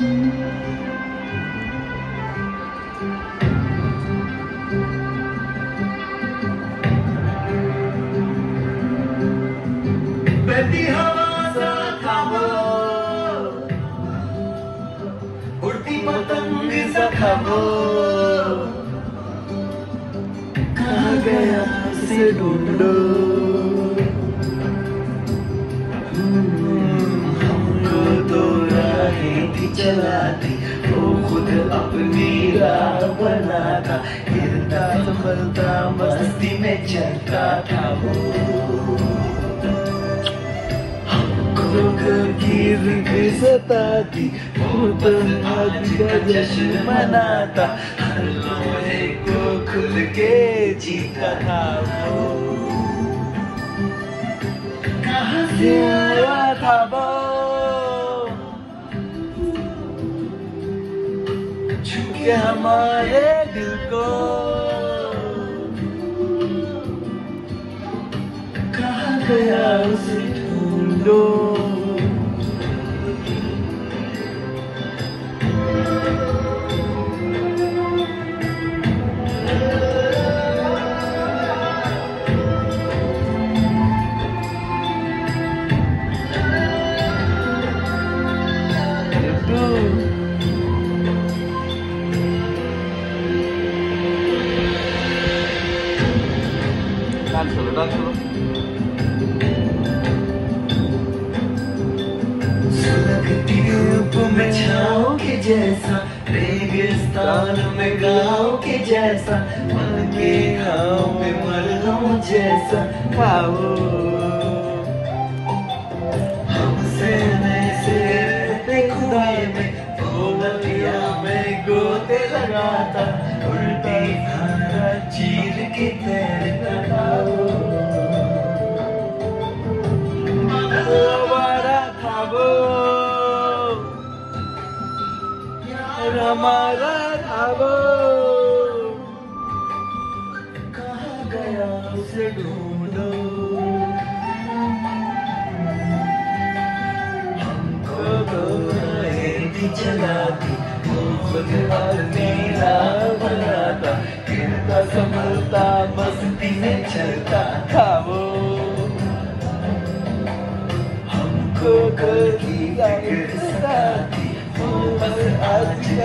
बहती हवा सा थामो उड़ती पतंग सा खामो कहाँ गया से ढूंढो थी चलाती वो खुद अपनी राह बनाता गिरता संभलता मस्ती में चलता था वो। जश्न मनाता, हर लोहे को खुल के जीता था कहाँ से आया छुके हमारे दिल को। कहा गया उसे ढूंढो? सुलगती धूप में छाओ के जैसा, रेगिस्तान में गाँव के जैसा मन के घाव में मरहम जैसा, खाओ। हमसे से खुदाई में वो में गोते लगाता, उल्टी धारा चीर के तैरता हमारा वो गया उसे ढूंढो? तो राह बनाता गिरता संभलता मस्ती चलता था वो। हमको कभी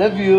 लव यू